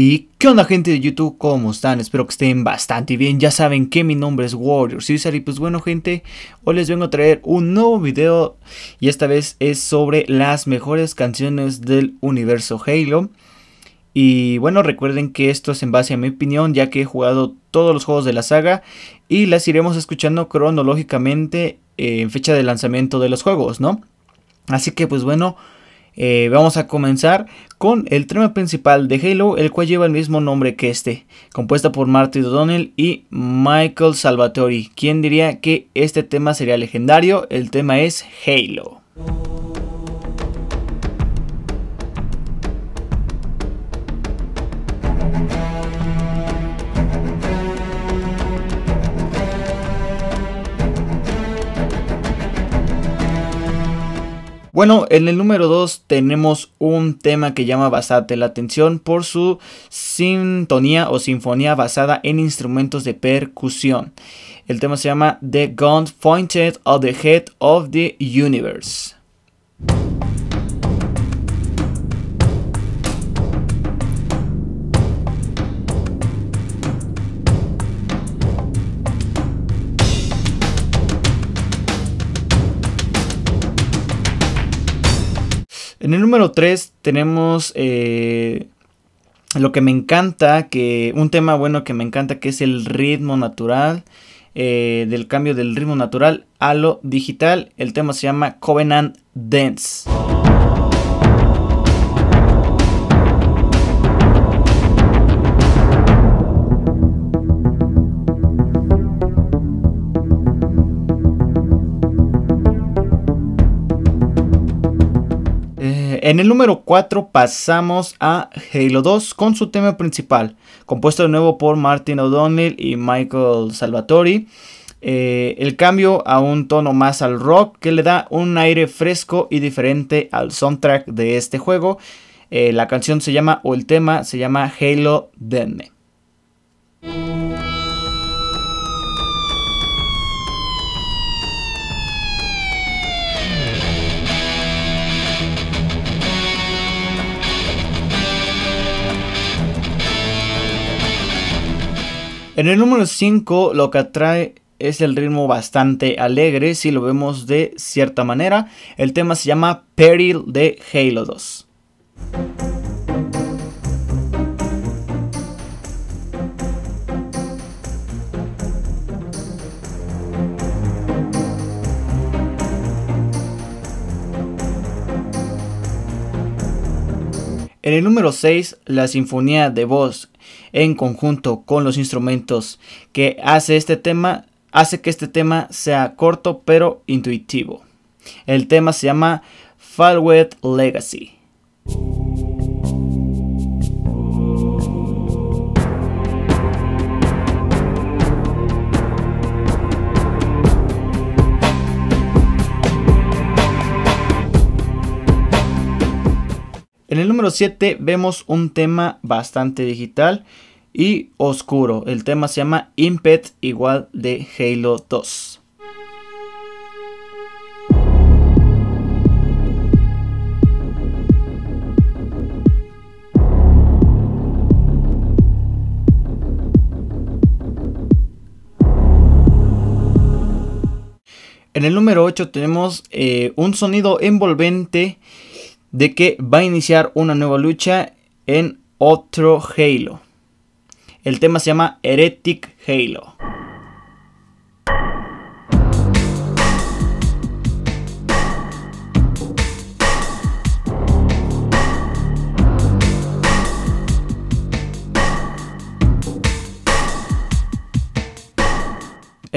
¿Y qué onda gente de YouTube? ¿Cómo están? Espero que estén bastante bien. Ya saben que mi nombre es Warrior Caesar y pues bueno gente, hoy les vengo a traer un nuevo video y esta vez es sobre las mejores canciones del universo Halo. Y bueno, recuerden que esto es en base a mi opinión ya que he jugado todos los juegos de la saga y las iremos escuchando cronológicamente en fecha de lanzamiento de los juegos, ¿no? Así que pues bueno... Eh, vamos a comenzar con el tema principal de Halo, el cual lleva el mismo nombre que este, compuesta por Martin O'Donnell y Michael Salvatori. ¿Quién diría que este tema sería legendario? El tema es Halo. Bueno, en el número 2 tenemos un tema que llama bastante la atención por su sintonía o sinfonía basada en instrumentos de percusión. El tema se llama The Gun Pointed at the Head of the Universe. En el número 3 tenemos eh, lo que me encanta, que un tema bueno que me encanta, que es el ritmo natural, eh, del cambio del ritmo natural a lo digital. El tema se llama Covenant Dance. En el número 4 pasamos a Halo 2 con su tema principal, compuesto de nuevo por Martin O'Donnell y Michael Salvatori. Eh, el cambio a un tono más al rock que le da un aire fresco y diferente al soundtrack de este juego. Eh, la canción se llama, o el tema se llama Halo Denne. En el número 5 lo que atrae es el ritmo bastante alegre si lo vemos de cierta manera. El tema se llama Peril de Halo 2. En el número 6, la sinfonía de voz en conjunto con los instrumentos que hace este tema, hace que este tema sea corto pero intuitivo. El tema se llama Falwet Legacy. En el número 7 vemos un tema bastante digital y oscuro. El tema se llama Impet igual de Halo 2. En el número 8 tenemos eh, un sonido envolvente de que va a iniciar una nueva lucha en otro Halo. El tema se llama Heretic Halo.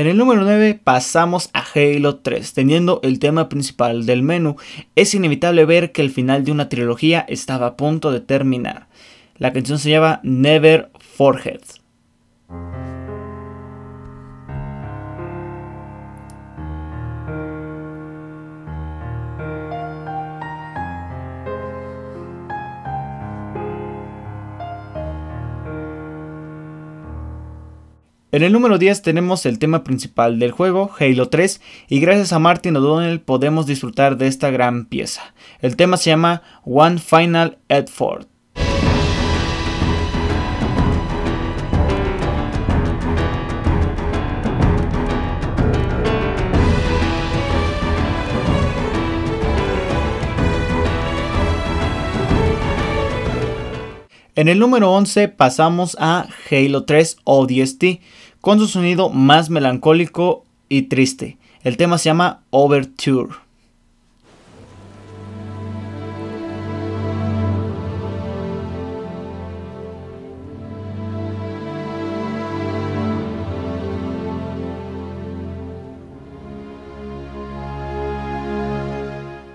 En el número 9 pasamos a Halo 3, teniendo el tema principal del menú. Es inevitable ver que el final de una trilogía estaba a punto de terminar. La canción se llama Never Forget. En el número 10 tenemos el tema principal del juego, Halo 3, y gracias a Martin O'Donnell podemos disfrutar de esta gran pieza. El tema se llama One Final Effort. En el número 11 pasamos a Halo 3 ODST con su sonido más melancólico y triste. El tema se llama Overture.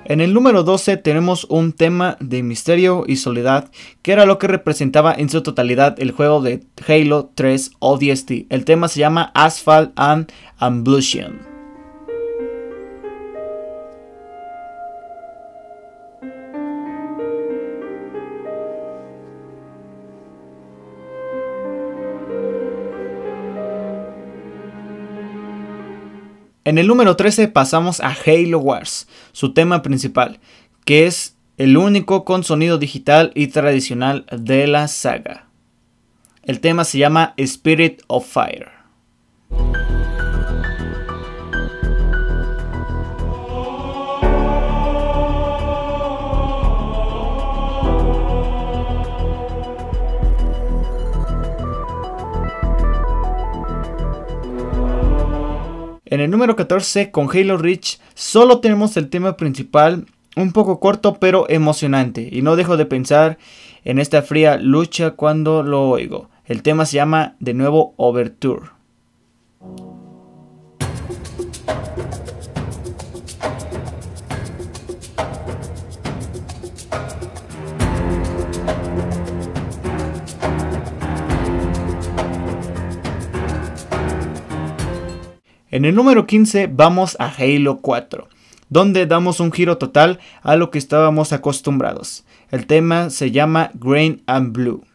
En el número 12 tenemos un tema de misterio y soledad, que era lo que representaba en su totalidad el juego de Halo 3 ODST. El tema se llama Asphalt and Amblution. En el número 13 pasamos a Halo Wars, su tema principal, que es el único con sonido digital y tradicional de la saga. El tema se llama Spirit of Fire. En el número 14 con Halo Reach solo tenemos el tema principal un poco corto pero emocionante y no dejo de pensar en esta fría lucha cuando lo oigo. El tema se llama de nuevo Overture. En el número 15 vamos a Halo 4, donde damos un giro total a lo que estábamos acostumbrados. El tema se llama Green and Blue.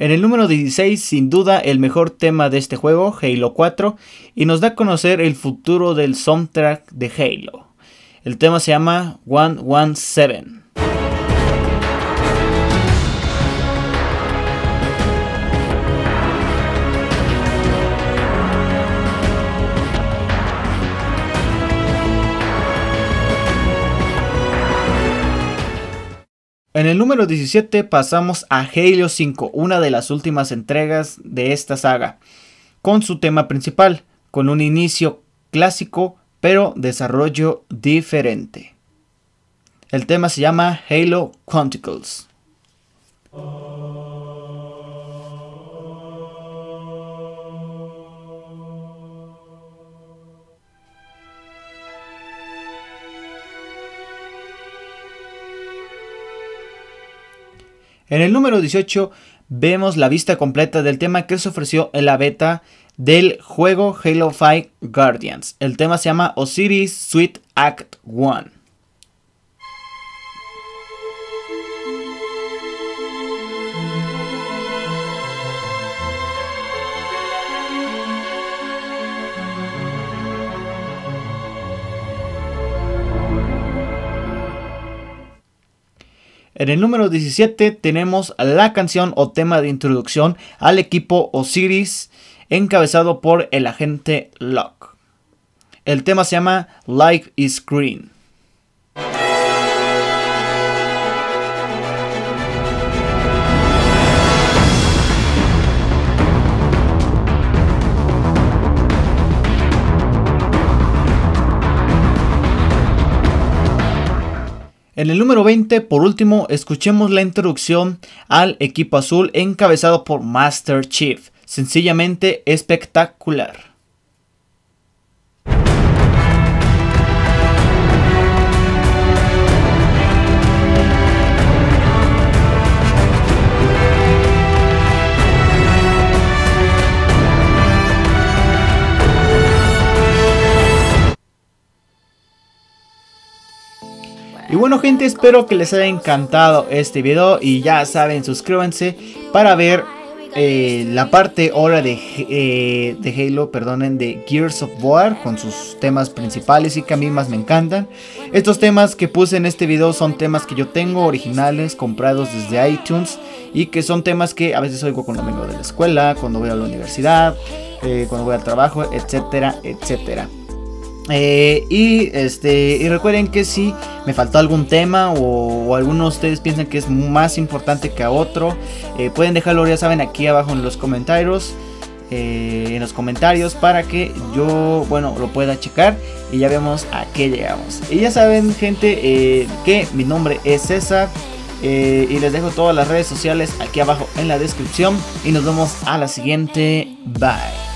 En el número 16, sin duda, el mejor tema de este juego, Halo 4, y nos da a conocer el futuro del soundtrack de Halo. El tema se llama 117. En el número 17 pasamos a Halo 5, una de las últimas entregas de esta saga, con su tema principal, con un inicio clásico pero desarrollo diferente. El tema se llama Halo Chronicles. En el número 18 vemos la vista completa del tema que se ofreció en la beta del juego Halo 5 Guardians. El tema se llama Osiris Suite Act 1. En el número 17 tenemos la canción o tema de introducción al equipo Osiris encabezado por el agente Locke. El tema se llama Life is Green. En el número 20, por último, escuchemos la introducción al equipo azul encabezado por Master Chief. Sencillamente espectacular. Y bueno gente, espero que les haya encantado este video y ya saben, suscríbanse para ver eh, la parte ahora de, eh, de Halo, perdonen, de Gears of War con sus temas principales y que a mí más me encantan. Estos temas que puse en este video son temas que yo tengo originales, comprados desde iTunes y que son temas que a veces oigo cuando vengo de la escuela, cuando voy a la universidad, eh, cuando voy al trabajo, etcétera, etcétera. Eh, y este y recuerden que si me faltó algún tema o, alguno de ustedes piensan que es más importante que a otro, eh, pueden dejarlo ya saben aquí abajo en los comentarios. en los comentarios para que yo bueno lo pueda checar y ya vemos a qué llegamos y ya saben gente que mi nombre es César y les dejo todas las redes sociales aquí abajo en la descripción y nos vemos a la siguiente bye